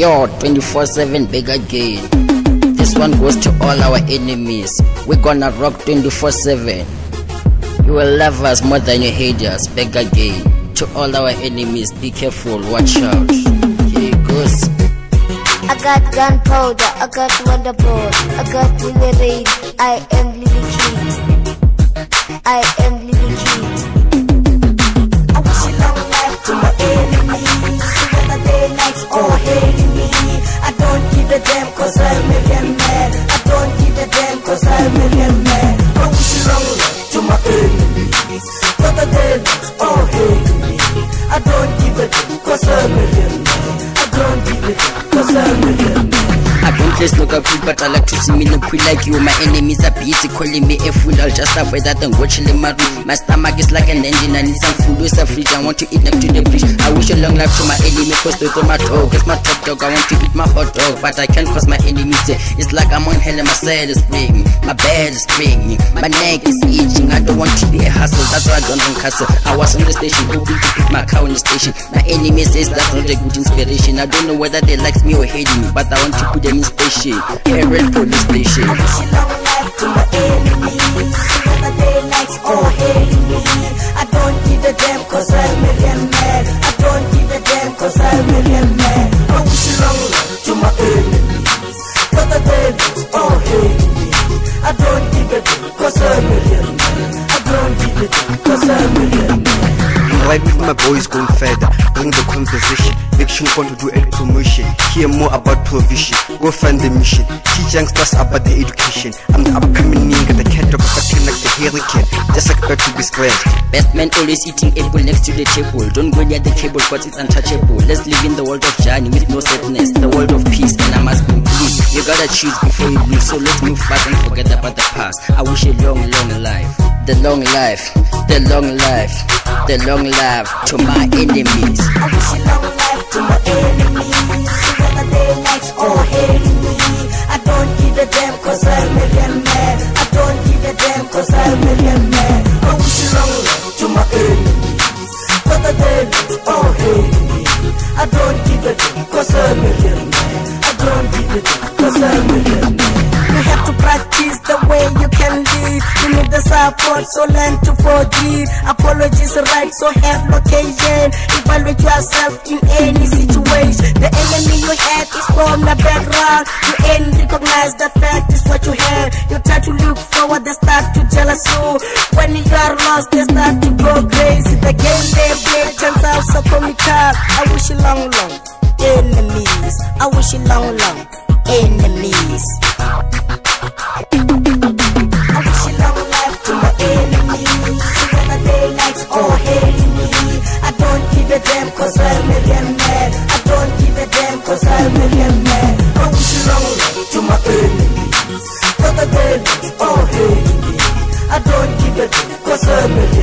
yo 24-7 big again. This one goes to all our enemies. We're gonna rock 24-7 you will love us more than you hate us. Big again. To all our enemies be careful watch out. Here it goes. I got gunpowder, I got Wanda Boy, I got Lily I am Lil Kid. I am give a damn cause I'm a real man. I don't give a damn cause I'm a real man. I wish you long to my enemies, whether they likes or hate me. I don't give a damn cause I'm a real man. I don't give a damn cause I'm a real man. Don't place no good, but I like to see me no pre like you. My enemies are busy calling me a fool. I'll just avoid that and go chill in my room. My stomach is like an engine. I need some food with a fridge. I want to eat next to the bridge. I wish a long life to my enemy, cause they throw my dog. It's my top dog. I want to eat my hot dog, but I can't cause my enemies it's like I'm on hell and my side is spring. My bed is spring. My neck is itching. I don't want to be a hustle. That's why I don't want castle. I was on the station, hoping to put my car on the station. My enemy says that's not a good inspiration. I don't know whether they like me or hate me, but I want to put them in station. A police station. I wish you long life to my enemies, they likes or hate me. I don't give a damn cause I'm a real man. I don't give a damn cause I'm a real man. I wish long life to my enemies, they likes or hate me. I don't give a damn cause I'm a real man. I don't give a damn cause I'm a real man. Right with my boys going further, bring the conversation. Make sure you want to do any promotion. Hear more about provision. Go find the mission. Teach youngsters about the education. I'm the upcoming nigga, the cat dog fucking like the hurricane. Just like to be scratched. Best man always eating apple next to the table. Don't go near the cable cause it's untouchable. Let's live in the world of Johnny with no sadness. The world of peace and I must conclude. You gotta choose before you lose. So let's move fast and forget about the past. I wish you long, long life. The long life, the long life, the long life to my enemies. I wish you long life to my enemies, whether they likes or hate me. I don't give a damn cause I'm a real man. I don't give a damn cause I'm a real man. I wish you long life to my enemies, whether they likes or hate me. I don't give a damn cause I'm a real man. I don't give a damn cause I'm a real man. Support, so learn to forgive. Apologies right, so have location. Evaluate yourself in any situation. The enemy you have is from the background. You ain't recognize the fact is what you have. You try to look forward, they start to jealous you. When you are lost, they start to go crazy. The game they play turns out so comical. I wish you long, long enemies. I wish you long, long enemies. I wish you long to my a girl, oh I don't give a concern